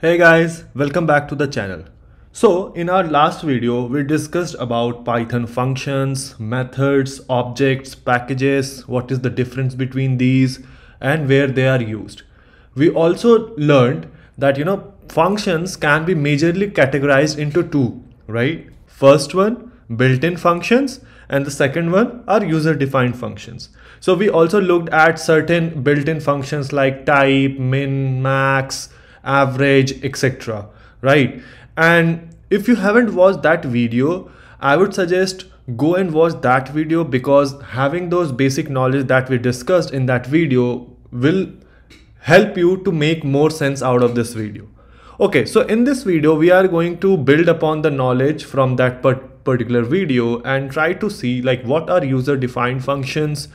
Hey guys, welcome back to the channel. So in our last video, we discussed about Python functions, methods, objects, packages, what is the difference between these and where they are used. We also learned that, you know, functions can be majorly categorized into two, right? First one, built-in functions and the second one are user defined functions. So we also looked at certain built-in functions like type, min, max, average, etc. Right? And if you haven't watched that video, I would suggest go and watch that video because having those basic knowledge that we discussed in that video will help you to make more sense out of this video. Okay, so in this video, we are going to build upon the knowledge from that particular video and try to see like what are user defined functions,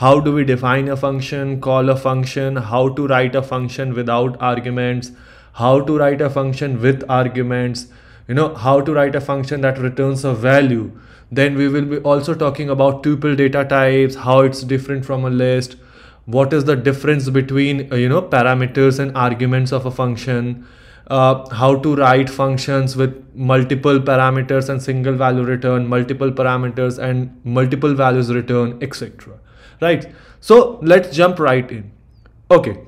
how do we define a function, call a function, how to write a function without arguments, how to write a function with arguments, you know, how to write a function that returns a value. Then we will be also talking about tuple data types, how it's different from a list, what is the difference between, uh, you know, parameters and arguments of a function, uh, how to write functions with multiple parameters and single value return, multiple parameters and multiple values return, etc right? So let's jump right in. Okay,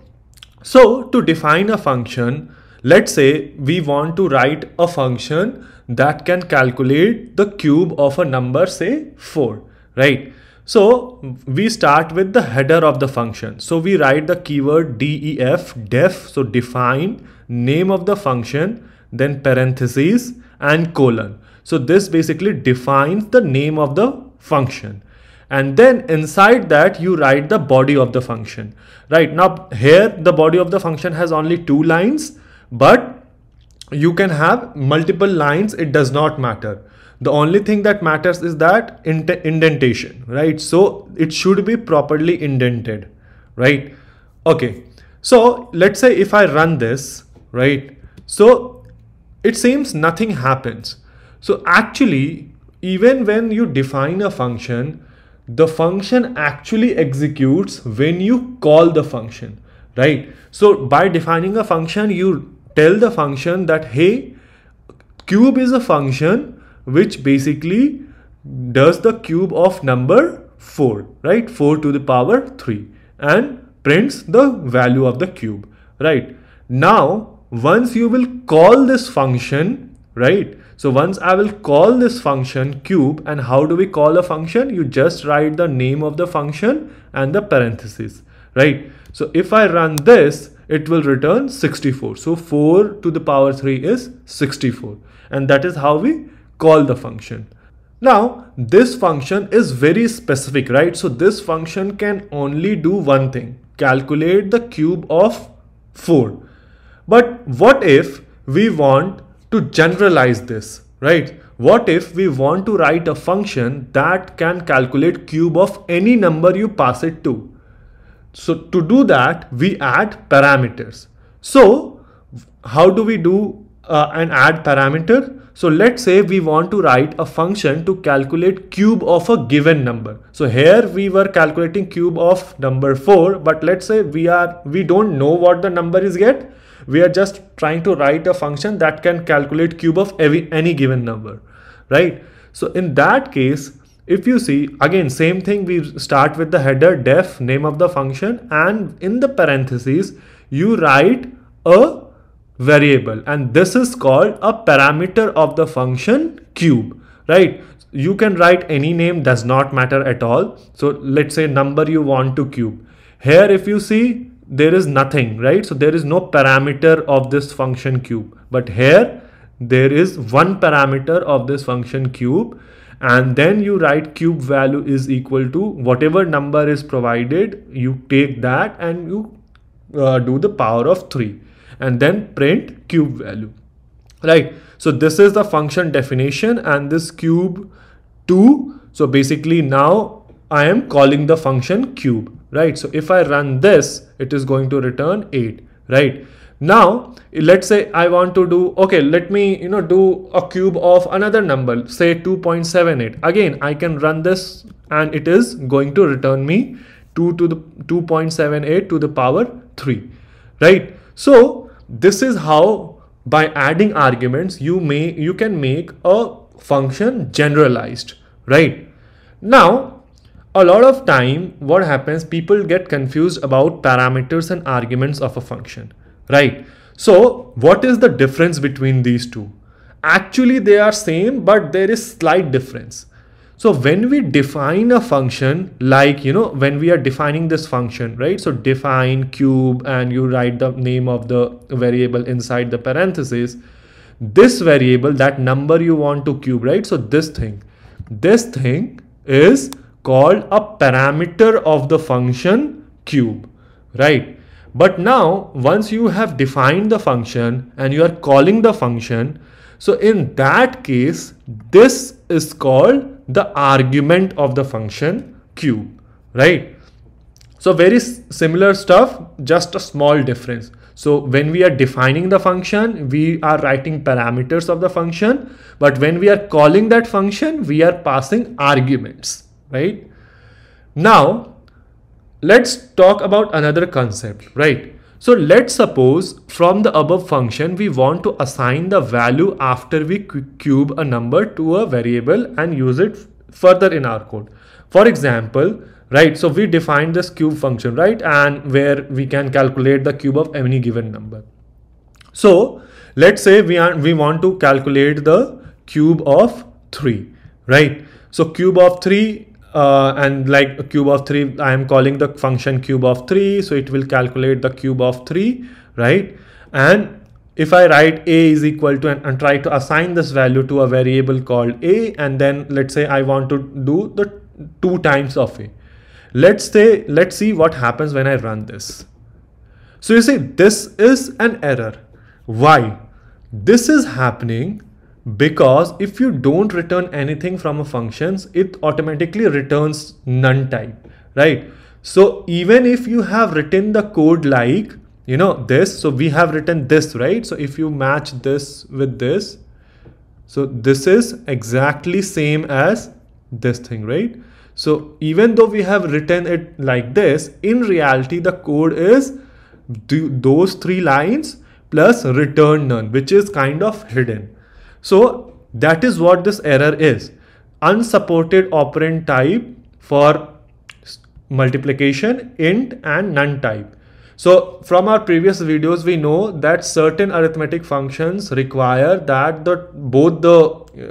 so to define a function, let's say we want to write a function that can calculate the cube of a number, say 4, right? So we start with the header of the function. So we write the keyword def, def, so define, name of the function, then parentheses and colon. So this basically defines the name of the function and then inside that you write the body of the function. Right now here the body of the function has only two lines but you can have multiple lines it does not matter. The only thing that matters is that indentation right? So it should be properly indented right? Okay so let's say if i run this right? So it seems nothing happens. So actually even when you define a function the function actually executes when you call the function, right? So by defining a function, you tell the function that, hey, cube is a function which basically does the cube of number 4, right? 4 to the power 3 and prints the value of the cube, right? Now, once you will call this function, right? So once I will call this function cube and how do we call a function? You just write the name of the function and the parentheses, right? So if I run this, it will return 64. So 4 to the power 3 is 64 and that is how we call the function. Now this function is very specific, right? So this function can only do one thing, calculate the cube of 4. But what if we want to generalize this, right? What if we want to write a function that can calculate cube of any number you pass it to? So to do that, we add parameters. So how do we do uh, an add parameter? So let's say we want to write a function to calculate cube of a given number. So here we were calculating cube of number 4, but let's say we are we don't know what the number is yet we are just trying to write a function that can calculate cube of every, any given number right? So in that case if you see again same thing we start with the header def name of the function and in the parentheses you write a variable and this is called a parameter of the function cube right? You can write any name does not matter at all. So let's say number you want to cube. Here if you see there is nothing, right? So there is no parameter of this function cube. But here there is one parameter of this function cube. And then you write cube value is equal to whatever number is provided. You take that and you uh, do the power of 3 and then print cube value. Right? So this is the function definition and this cube 2 so basically now I am calling the function cube right? So if I run this, it is going to return 8, right? Now, let's say I want to do, okay, let me, you know, do a cube of another number, say 2.78. Again, I can run this and it is going to return me 2 to the 2.78 to the power 3, right? So this is how by adding arguments you may you can make a function generalized right now a lot of time what happens people get confused about parameters and arguments of a function right? So what is the difference between these two? Actually they are same but there is slight difference. So when we define a function like, you know, when we are defining this function, right? So define cube and you write the name of the variable inside the parenthesis, this variable, that number you want to cube, right? So this thing, this thing is called a parameter of the function cube, right? But now once you have defined the function and you are calling the function, so in that case, this is called the argument of the function cube, right? So very similar stuff, just a small difference. So when we are defining the function, we are writing parameters of the function, but when we are calling that function, we are passing arguments, right? Now, let's talk about another concept, right? So let's suppose from the above function, we want to assign the value after we cube a number to a variable and use it further in our code. For example, right, so we define this cube function, right, and where we can calculate the cube of any given number. So let's say we are we want to calculate the cube of 3, right? So cube of 3 uh, and like a cube of 3 I am calling the function cube of 3 so it will calculate the cube of 3 right? And if I write a is equal to and, and, try to assign this value to a variable called a and then let's say I want to do the two times of a. Let's say let's see what happens when I run this. So you see this is an error. Why? This is happening because if you don't return anything from a functions it automatically returns none type right? So even if you have written the code like you know this so we have written this right? So if you match this with this so this is exactly same as this thing right? So even though we have written it like this in reality the code is those three lines plus return none which is kind of hidden so that is what this error is. Unsupported operand type for multiplication, int and none type. So from our previous videos, we know that certain arithmetic functions require that the both the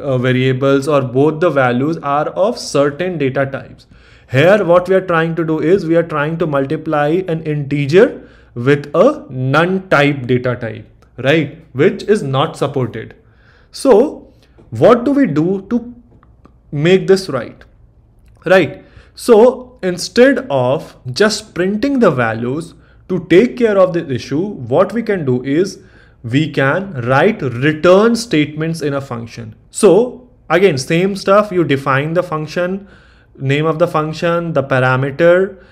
uh, variables or both the values are of certain data types. Here, what we are trying to do is we are trying to multiply an integer with a none type data type, right? Which is not supported. So what do we do to make this right? Right. So instead of just printing the values to take care of the issue, what we can do is we can write return statements in a function. So again, same stuff, you define the function, name of the function, the parameter,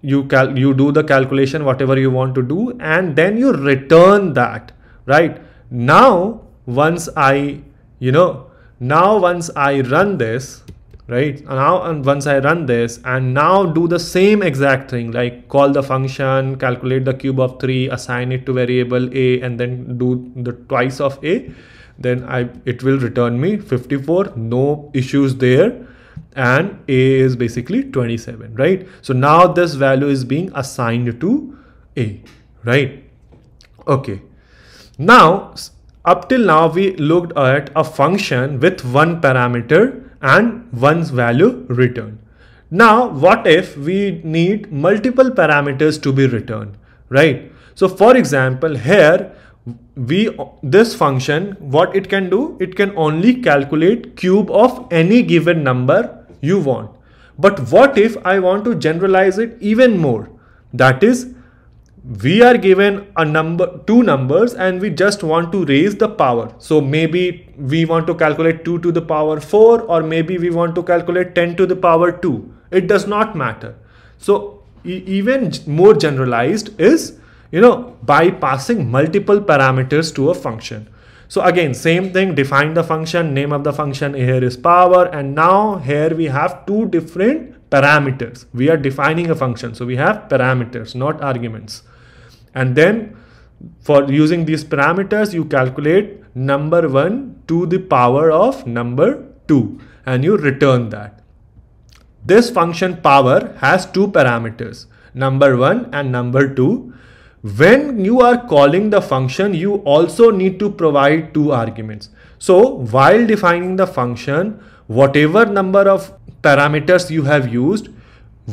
you cal you do the calculation, whatever you want to do, and then you return that, right? Now once I, you know, now once I run this, right? Now and once I run this and now do the same exact thing, like call the function, calculate the cube of three, assign it to variable a, and then do the twice of a, then I it will return me 54, no issues there. And a is basically 27, right? So now this value is being assigned to a, right? Okay. Now up till now, we looked at a function with one parameter and one's value returned. Now, what if we need multiple parameters to be returned, right? So for example, here we this function, what it can do, it can only calculate cube of any given number you want. But what if I want to generalize it even more? That is we are given a number two numbers and we just want to raise the power. So maybe we want to calculate 2 to the power 4 or maybe we want to calculate 10 to the power 2 it does not matter. So e even more generalized is you know by passing multiple parameters to a function. So again same thing define the function name of the function here is power and now here we have two different parameters. We are defining a function so we have parameters not arguments and then for using these parameters you calculate number 1 to the power of number 2 and you return that. This function power has two parameters number 1 and number 2 when you are calling the function you also need to provide two arguments. So while defining the function whatever number of parameters you have used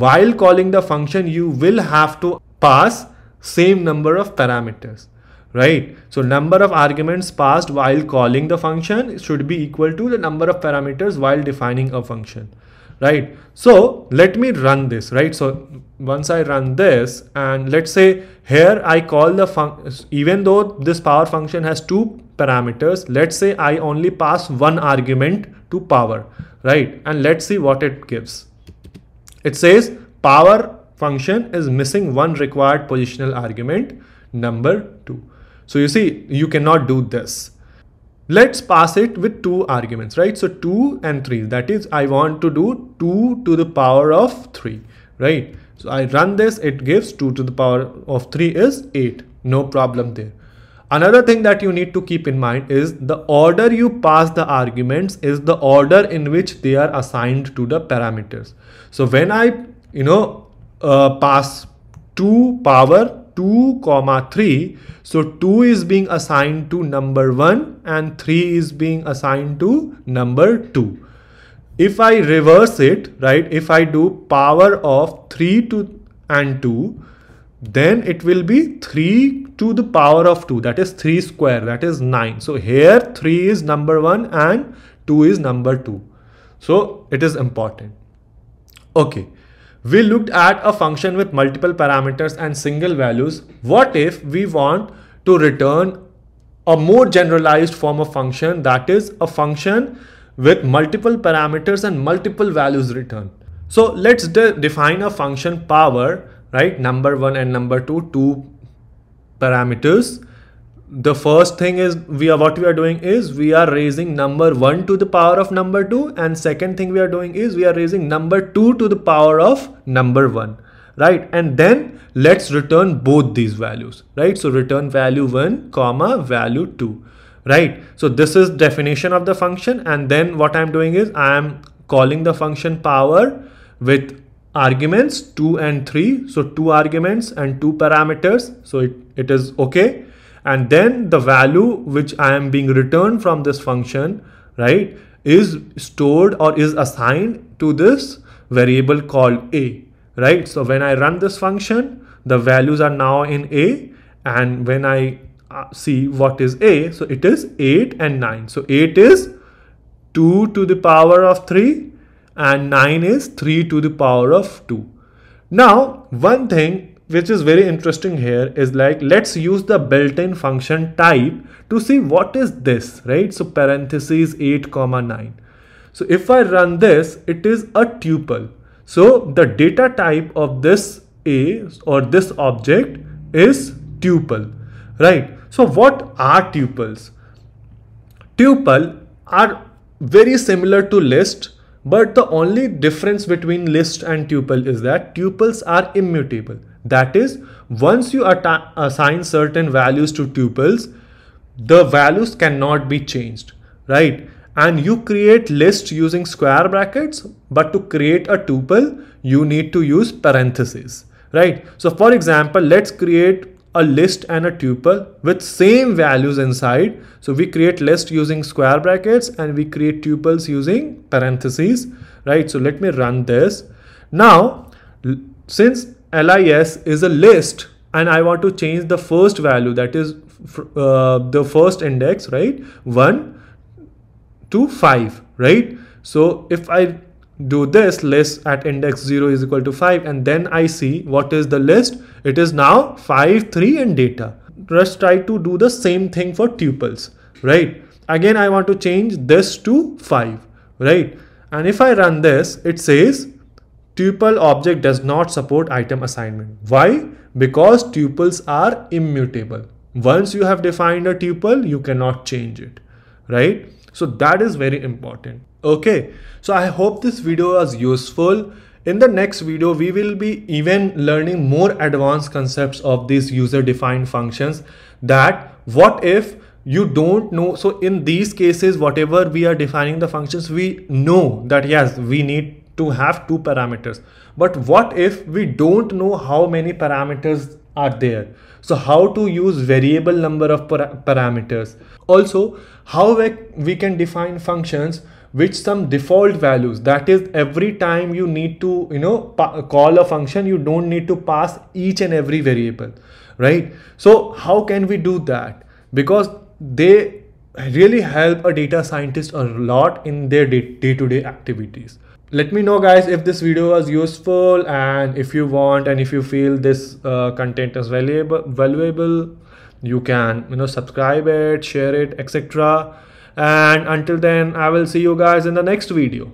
while calling the function you will have to pass same number of parameters right? So number of arguments passed while calling the function should be equal to the number of parameters while defining a function right? So let me run this right? So once i run this and let's say here i call the function even though this power function has two parameters let's say i only pass one argument to power right? And let's see what it gives. It says power function is missing one required positional argument number 2 so you see you cannot do this. Let's pass it with two arguments right? So 2 and 3 that is i want to do 2 to the power of 3 right? So i run this it gives 2 to the power of 3 is 8 no problem there. Another thing that you need to keep in mind is the order you pass the arguments is the order in which they are assigned to the parameters. So when i you know uh, pass 2 power 2 comma 3 so 2 is being assigned to number 1 and 3 is being assigned to number 2 if i reverse it right if i do power of 3 to and 2 then it will be 3 to the power of 2 that is 3 square that is 9 so here 3 is number 1 and 2 is number 2 so it is important. Okay we looked at a function with multiple parameters and single values. What if we want to return a more generalized form of function that is a function with multiple parameters and multiple values returned. So let's de define a function power, right? Number one and number two, two parameters the first thing is we are what we are doing is we are raising number 1 to the power of number 2 and second thing we are doing is we are raising number 2 to the power of number 1 right? And then let's return both these values right? So return value 1 comma value 2 right? So this is definition of the function and then what i'm doing is i am calling the function power with arguments 2 and 3 so two arguments and two parameters. So it, it is okay and then the value which I am being returned from this function, right, is stored or is assigned to this variable called a, right? So when I run this function, the values are now in a and when I uh, see what is a, so it is 8 and 9. So 8 is 2 to the power of 3 and 9 is 3 to the power of 2. Now, one thing which is very interesting here is like let's use the built-in function type to see what is this right? So parentheses 8 comma 9 so if i run this it is a tuple. So the data type of this a or this object is tuple right? So what are tuples? Tuple are very similar to list but the only difference between list and tuple is that tuples are immutable that is, once you assign certain values to tuples, the values cannot be changed, right? And you create list using square brackets, but to create a tuple, you need to use parentheses, right? So for example, let's create a list and a tuple with same values inside. So we create list using square brackets and we create tuples using parentheses, right? So let me run this. Now, since lis is a list and I want to change the first value that is uh, the first index right? 1 to 5 right? So if I do this list at index 0 is equal to 5 and then I see what is the list it is now 5 3 and data. Let's try to do the same thing for tuples right? Again I want to change this to 5 right? And if I run this it says tuple object does not support item assignment. Why? Because tuples are immutable. Once you have defined a tuple, you cannot change it, right? So that is very important. Okay, so I hope this video was useful. In the next video, we will be even learning more advanced concepts of these user defined functions that what if you don't know so in these cases whatever we are defining the functions we know that yes we need to have two parameters. But what if we don't know how many parameters are there? So how to use variable number of para parameters? Also how we, we can define functions with some default values that is every time you need to you know call a function you don't need to pass each and every variable right? So how can we do that? Because they really help a data scientist a lot in their day-to-day -day activities let me know guys if this video was useful and if you want and if you feel this uh, content is valuable valuable you can you know subscribe it share it etc and until then i will see you guys in the next video